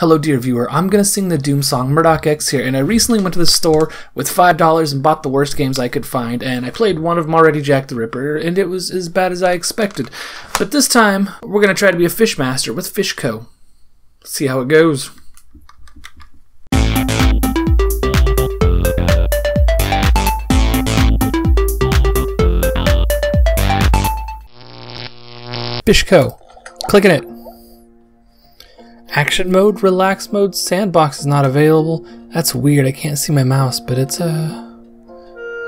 Hello, dear viewer. I'm gonna sing the Doom song MurdockEx here, and I recently went to the store with $5 and bought the worst games I could find, and I played one of them already, Jack the Ripper, and it was as bad as I expected. But this time, we're gonna try to be a fish master with Fishco. See how it goes. Fishco. Clicking it. Action mode, relax mode, sandbox is not available. That's weird. I can't see my mouse, but it's uh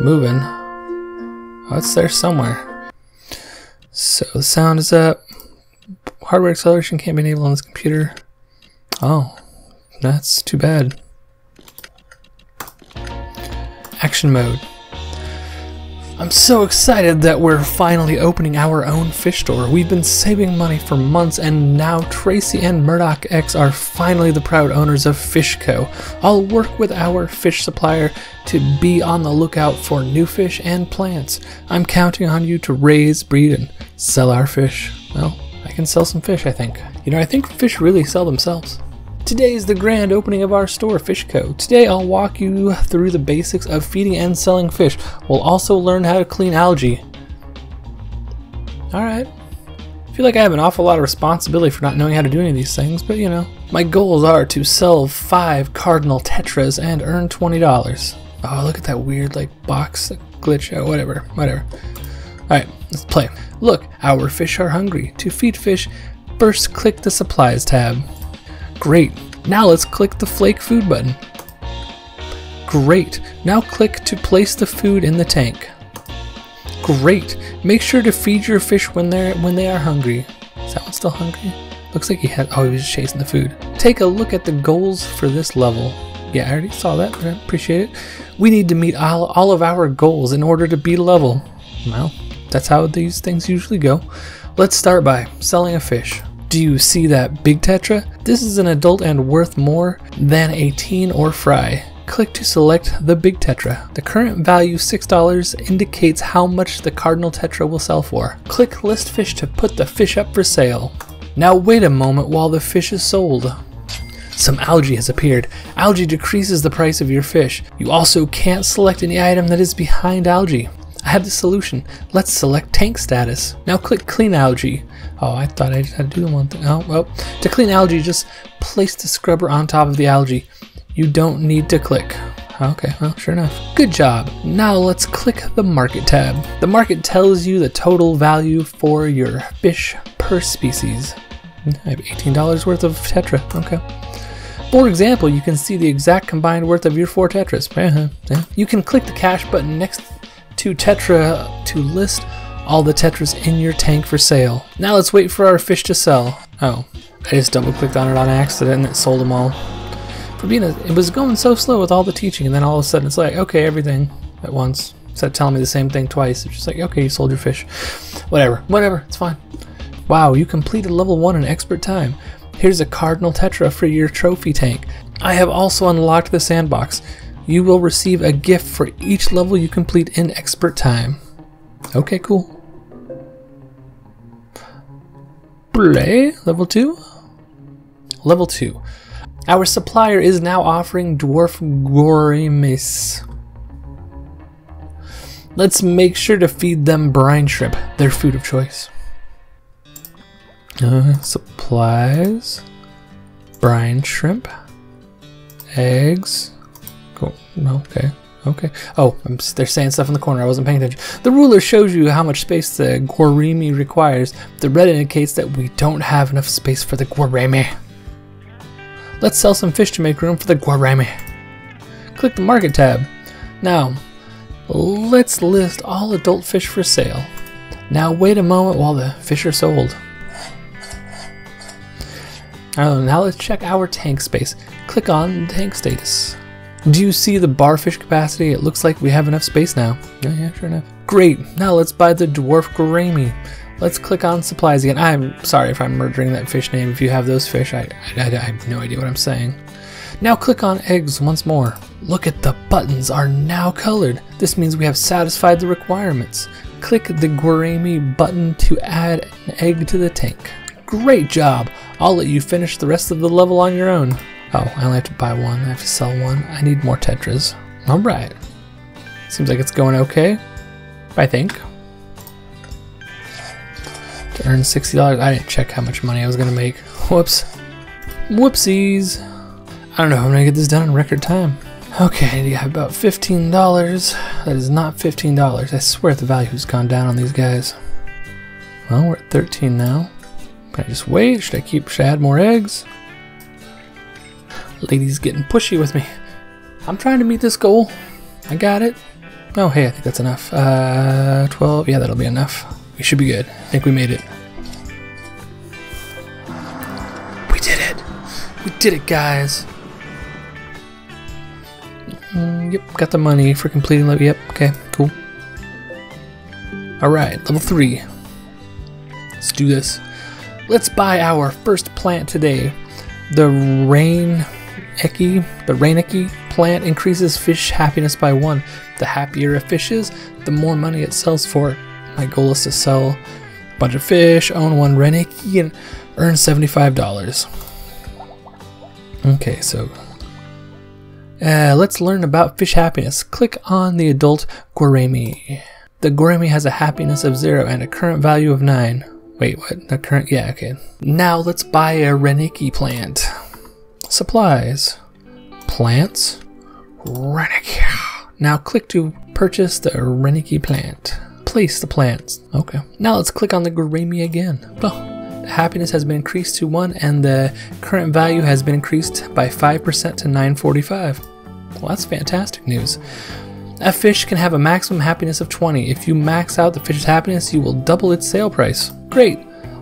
moving. Oh, it's there somewhere. So the sound is up. Hardware acceleration can't be enabled on this computer. Oh, that's too bad. Action mode. I'm so excited that we're finally opening our own fish store. We've been saving money for months and now Tracy and MurdockEx are finally the proud owners of Fishco. I'll work with our fish supplier to be on the lookout for new fish and plants. I'm counting on you to raise, breed, and sell our fish. Well, I can sell some fish, I think. You know, I think fish really sell themselves. Today is the grand opening of our store, Fishco. Today I'll walk you through the basics of feeding and selling fish. We'll also learn how to clean algae. Alright. I feel like I have an awful lot of responsibility for not knowing how to do any of these things, but you know. My goals are to sell 5 cardinal tetras and earn $20. Oh, look at that weird like box glitch. Oh, whatever, whatever. Alright, let's play. Look, our fish are hungry. To feed fish, first click the supplies tab. Great. Now let's click the flake food button. Great. Now click to place the food in the tank. Great. Make sure to feed your fish when they're when they are hungry. Is that one still hungry? Looks like he had oh he was chasing the food. Take a look at the goals for this level. Yeah, I already saw that, I appreciate it. We need to meet all, all of our goals in order to beat a level. Well, that's how these things usually go. Let's start by selling a fish. Do you see that big tetra? This is an adult and worth more than a teen or fry. Click to select the big tetra. The current value $6 indicates how much the cardinal tetra will sell for. Click list fish to put the fish up for sale. Now wait a moment while the fish is sold. Some algae has appeared. Algae decreases the price of your fish. You also can't select any item that is behind algae. I have the solution. Let's select tank status. Now click clean algae. Oh, I thought I had to do one thing. Oh, well. To clean algae, just place the scrubber on top of the algae. You don't need to click. Okay, well, sure enough. Good job. Now let's click the market tab. The market tells you the total value for your fish per species. I have $18 worth of tetra. Okay. For example, you can see the exact combined worth of your four tetras. Uh-huh, you can click the cash button next to Tetra to list all the Tetras in your tank for sale. Now let's wait for our fish to sell. Oh, I just double clicked on it on accident and it sold them all. For being a, it was going so slow with all the teaching and then all of a sudden it's like, okay, everything at once. Instead of telling me the same thing twice, it's just like, okay, you sold your fish. Whatever, whatever, it's fine. Wow, you completed level 1 in expert time. Here's a Cardinal Tetra for your trophy tank. I have also unlocked the sandbox you will receive a gift for each level you complete in expert time. Okay, cool. Play level 2? Level 2. Our supplier is now offering dwarf gouramis. Let's make sure to feed them brine shrimp, their food of choice. Uh, supplies, brine shrimp, eggs, Cool. Okay. Okay. Oh, I'm, they're saying stuff in the corner. I wasn't paying attention. The ruler shows you how much space the gourami requires. The red indicates that we don't have enough space for the gourami. Let's sell some fish to make room for the gourami. Click the market tab. Now, let's list all adult fish for sale. Now wait a moment while the fish are sold. Oh, now let's check our tank space. Click on tank status. Do you see the barfish capacity? It looks like we have enough space now. Yeah, yeah, sure enough. Great, now let's buy the dwarf gourami. Let's click on supplies again. I'm sorry if I'm murdering that fish name. If you have those fish, I, I, I have no idea what I'm saying. Now click on eggs once more. Look at the buttons are now colored. This means we have satisfied the requirements. Click the gourami button to add an egg to the tank. Great job! I'll let you finish the rest of the level on your own. Oh, I only have to buy one. I have to sell one. I need more Tetras. Alright. Seems like it's going okay. I think. To earn $60. I didn't check how much money I was going to make. Whoops. Whoopsies. I don't know I'm going to get this done in record time. Okay, you have about $15. That is not $15. I swear the value's gone down on these guys. Well, we're at 13 now. Can I just wait? Should I keep, should I add more eggs? Lady's getting pushy with me. I'm trying to meet this goal. I got it. Oh, hey, I think that's enough. Uh, 12. Yeah, that'll be enough. We should be good. I think we made it. We did it. We did it, guys. Mm, yep, got the money for completing level. Yep, okay, cool. Alright, level 3. Let's do this. Let's buy our first plant today. The rain Eki, the Reineckii plant increases fish happiness by one. The happier a fish is, the more money it sells for. My goal is to sell a bunch of fish, own one Reineckii, and earn $75. Okay, so uh, let's learn about fish happiness. Click on the adult Gourami. The Gourami has a happiness of 0 and a current value of 9. Wait, what? The current? Yeah, okay. Now let's buy a Reineckii plant. Supplies. Plants. Reineckii. Now click to purchase the Reineckii plant. Place the plants. Okay. Now let's click on the Gourami again. Oh, happiness has been increased to 1 and the current value has been increased by 5% to 945. Well, that's fantastic news. A fish can have a maximum happiness of 20. If you max out the fish's happiness, you will double its sale price. Great.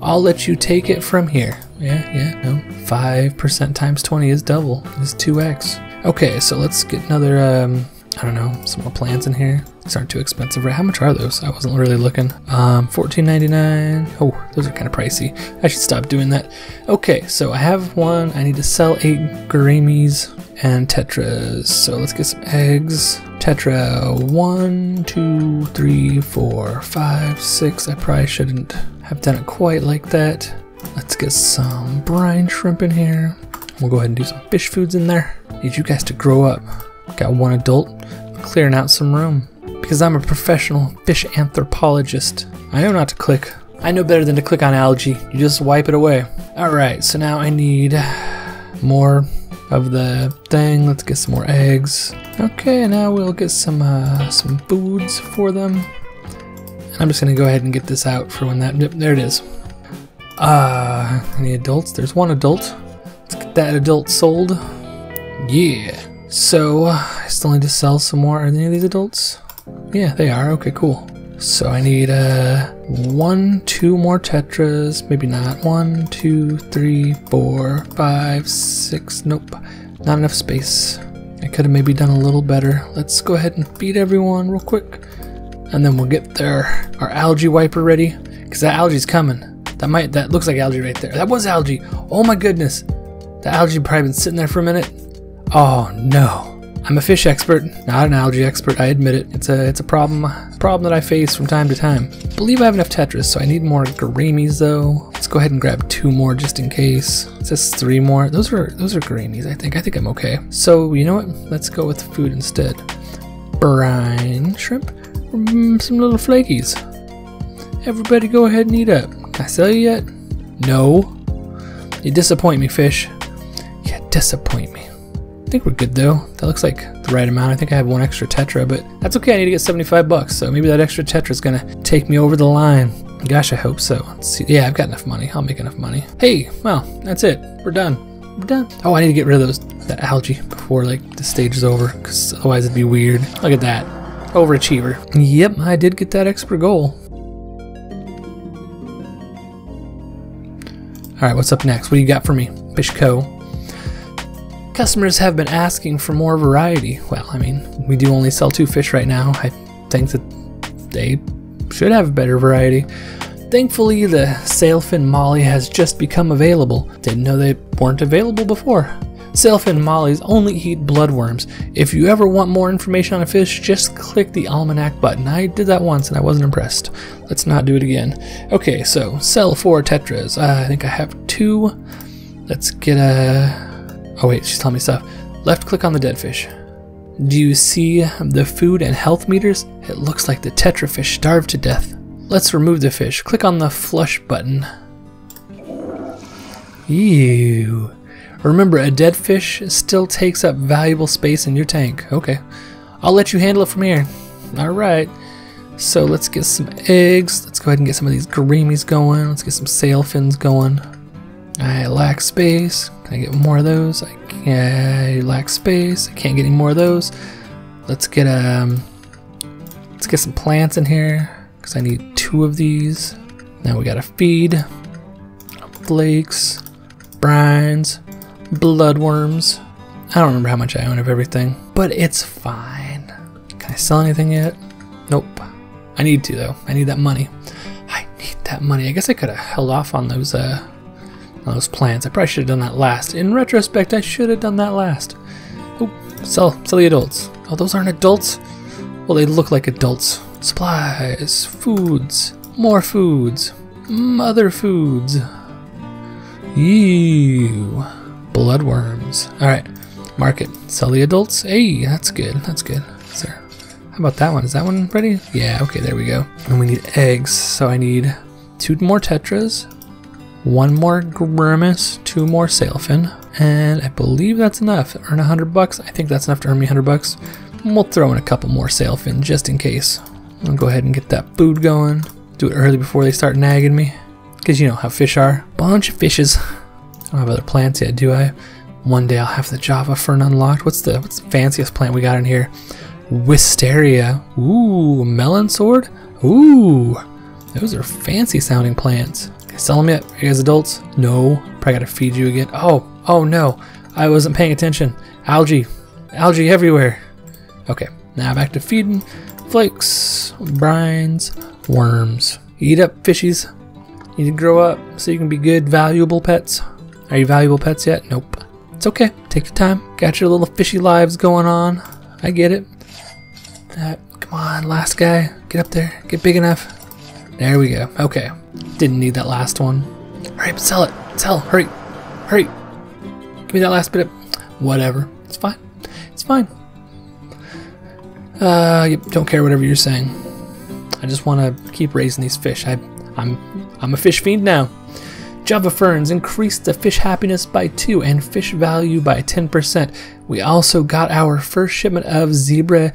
I'll let you take it from here. Yeah, yeah, no. 5% times 20 is double. Is 2x. Okay, so let's get another, um, I don't know, some more plants in here. These aren't too expensive, right? How much are those? I wasn't really looking. Um, $14.99. Oh, those are kind of pricey. I should stop doing that. Okay, so I have one. I need to sell eight Gouramis and tetras. So let's get some eggs. Tetra one, two, three, four, five, six. I probably shouldn't have done it quite like that. Let's get some brine shrimp in here. We'll go ahead and do some fish foods in there. Need you guys to grow up. Got one adult, clearing out some room. Because I'm a professional fish anthropologist. I know not to click. I know better than to click on algae. You just wipe it away. Alright, so now I need more of the thing. Let's get some more eggs. Okay, now we'll get some uh, some foods for them. I'm just gonna go ahead and get this out for when that. There it is. Uh, any adults? There's one adult. Let's get that adult sold. Yeah. So I still need to sell some more. Are any of these adults? Yeah, they are. Okay, cool. So I need uh one, two more tetras, maybe not. One, two, three, four, five, six. Nope, not enough space. I could have maybe done a little better. Let's go ahead and feed everyone real quick, and then we'll get their our algae wiper ready because that algae's coming. That might that looks like algae right there. That was algae. Oh my goodness, the algae probably been sitting there for a minute. Oh no. I'm a fish expert, not an algae expert. I admit it. It's a it's a problem problem that I face from time to time. I believe I have enough tetras, so I need more gouramis though. Let's go ahead and grab two more just in case. It says three more. Those are those are gouramis. I think I think I'm okay. So you know what? Let's go with food instead. Brine shrimp, mm, some little flakies. Everybody, go ahead and eat up. Can I sell you yet? No. You disappoint me, fish. You disappoint me. I think we're good though. That looks like the right amount. I think I have one extra tetra, but that's okay. I need to get 75 bucks, so maybe that extra tetra is gonna take me over the line. Gosh, I hope so. See. Yeah, I've got enough money. I'll make enough money. Hey, well, that's it. We're done. We're done. Oh, I need to get rid of those that algae before like the stage is over, because otherwise it'd be weird. Look at that. Overachiever. Yep, I did get that extra goal. Alright, what's up next? What do you got for me? Fishco. Customers have been asking for more variety. Well, I mean, we do only sell two fish right now. I think that they should have better variety. Thankfully, the sailfin molly has just become available. Didn't know they weren't available before. Sailfin mollies only eat bloodworms. If you ever want more information on a fish, just click the almanac button. I did that once and I wasn't impressed. Let's not do it again. Okay, so sell four tetras. Uh, I think I have two. Let's get a. Oh wait, she's telling me stuff. Left click on the dead fish. Do you see the food and health meters? It looks like the tetra fish starved to death. Let's remove the fish. Click on the flush button. Ew. Remember, a dead fish still takes up valuable space in your tank. Okay. I'll let you handle it from here. Alright. So let's get some eggs. Let's go ahead and get some of these greamies going. Let's get some sail fins going. I lack space. Can I get more of those? I, I lack space. I can't get any more of those. Let's get um. Let's get some plants in here because I need two of these. Now we gotta feed flakes, brines, bloodworms. I don't remember how much I own of everything, but it's fine. Can I sell anything yet? Nope. I need to though. I need that money. I need that money. I guess I could have held off on those uh on those plants. I probably should have done that last. In retrospect, I should have done that last. Oh, sell sell the adults. Oh, those aren't adults. Well, they look like adults. Supplies, foods, more foods, mother foods. Ew. Bloodworms. Alright. Market. Sell the adults. Hey, that's good. That's good. There, how about that one? Is that one ready? Yeah, okay, there we go. And we need eggs. So I need two more tetras, one more grimace, two more sailfin, and I believe that's enough. Earn a hundred bucks. I think that's enough to earn me a hundred bucks. And we'll throw in a couple more sailfin just in case. I'll go ahead and get that food going. Do it early before they start nagging me. Because you know how fish are. Bunch of fishes. I don't have other plants yet, do I? One day I'll have the Java fern unlocked. What's the what's the fanciest plant we got in here? Wisteria. Ooh, melon sword. Ooh, those are fancy sounding plants. Sell them yet? Are you guys adults? No. Probably gotta feed you again. Oh, oh no. I wasn't paying attention. Algae. Algae everywhere. Okay, now back to feeding. Flakes, brines, worms. Eat up, fishies. You need to grow up so you can be good, valuable pets. Are you valuable pets yet? Nope. It's okay. Take your time. Got your little fishy lives going on. I get it. Uh, come on, last guy. Get up there. Get big enough. There we go. Okay. Didn't need that last one. Alright, sell it. Sell. Hurry. Hurry. Give me that last bit of... Whatever. It's fine. It's fine. Uh, don't care whatever you're saying. I just want to keep raising these fish. I, I'm, I'm a fish fiend now. Java ferns increased the fish happiness by 2 and fish value by 10%. We also got our first shipment of zebra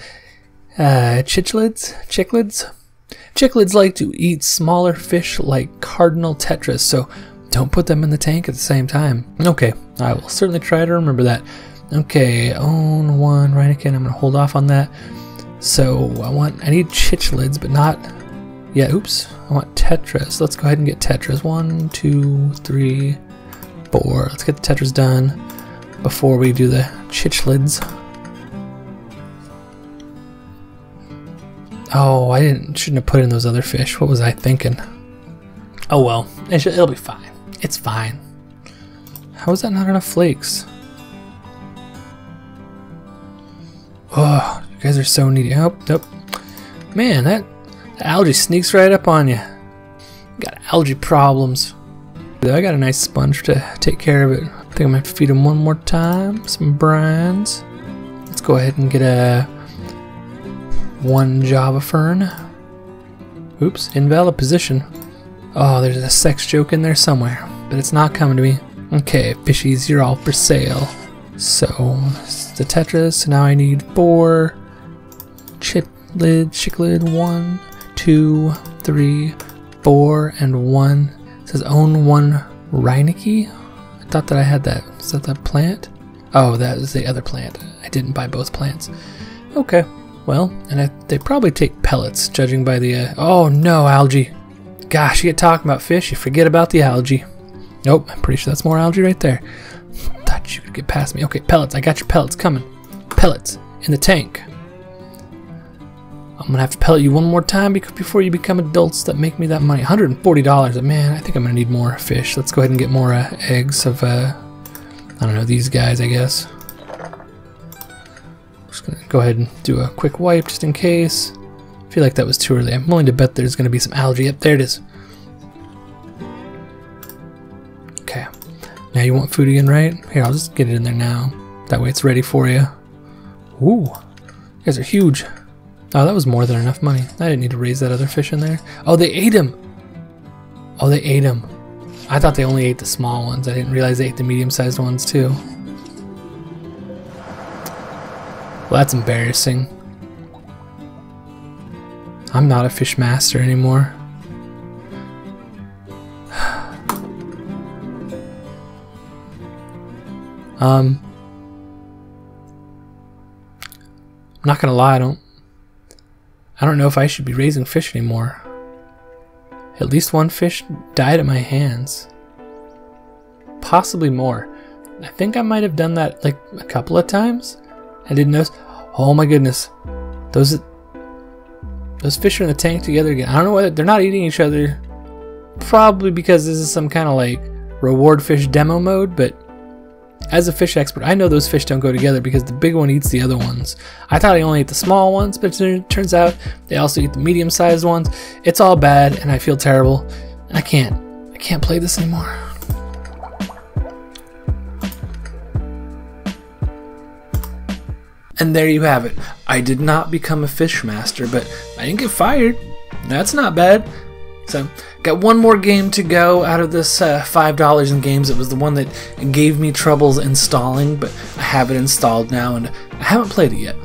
uh, cichlids. Cichlids? Like to eat smaller fish like cardinal tetras, so don't put them in the tank at the same time. Okay, I will certainly try to remember that. Okay, own one Rhinokin. I'm going to hold off on that. So I want, I need chichlids, but not, yeah, oops. I want tetras. Let's go ahead and get tetras. One, two, three, four. Let's get the tetras done before we do the chichlids. Oh, I didn't shouldn't have put in those other fish. What was I thinking? Oh well, it'll be fine. It's fine. How is that not enough flakes? Oh, you guys are so needy. Oh, nope. Man, that, that algae sneaks right up on you. Got algae problems. I got a nice sponge to take care of it. I think I'm gonna have to feed him one more time. Some brines. Let's go ahead and get a one Java fern. Oops, invalid position. Oh, there's a sex joke in there somewhere, but it's not coming to me. Okay, fishies, you're all for sale. So, the tetras, so now I need four chitlid, chiclid, one, two, three, four, and one. It says own one Reineckii. I thought that I had that. Is that the plant? Oh, that is the other plant. I didn't buy both plants. Okay, well, and I, they probably take pellets, judging by the. Uh, oh no, algae! Gosh, you get talking about fish, you forget about the algae. Nope, I'm pretty sure that's more algae right there. Thought you could get past me. Okay, pellets. I got your pellets coming. Pellets in the tank. I'm gonna have to pellet you one more time because before you become adults that make me that money. $140. Man, I think I'm gonna need more fish. Let's go ahead and get more uh, eggs of uh, I don't know, these guys, I guess. Just gonna go ahead and do a quick wipe just in case. I feel like that was too early. I'm willing to bet there's gonna be some algae. Up there it is. Okay. Now you want food again, right? Here, I'll just get it in there now. That way it's ready for you. Ooh. You guys are huge. Oh, that was more than enough money. I didn't need to raise that other fish in there. Oh, they ate him! Oh, they ate him. I thought they only ate the small ones. I didn't realize they ate the medium-sized ones too. Well, that's embarrassing. I'm not a fish master anymore. um, I'm not gonna lie, I don't. I don't know if I should be raising fish anymore. At least one fish died at my hands. Possibly more. I think I might have done that like a couple of times. I didn't notice. Oh my goodness. Those those fish are in the tank together again. I don't know whether they're not eating each other. Probably because this is some kind of like reward fish demo mode, but as a fish expert, I know those fish don't go together because the big one eats the other ones. I thought I only ate the small ones, but it turns out they also eat the medium-sized ones. It's all bad, and I feel terrible. I can't. I can't play this anymore. And there you have it. I did not become a fish master, but I didn't get fired. That's not bad. So, got one more game to go out of this uh, $5 in games. It was the one that gave me troubles installing, but I have it installed now and I haven't played it yet.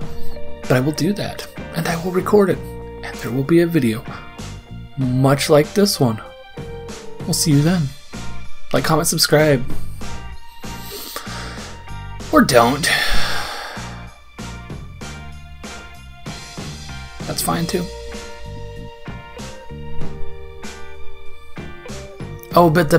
But I will do that, and I will record it, and there will be a video, much like this one. We'll see you then. Like, comment, subscribe. Or don't. That's fine too. Oh, but the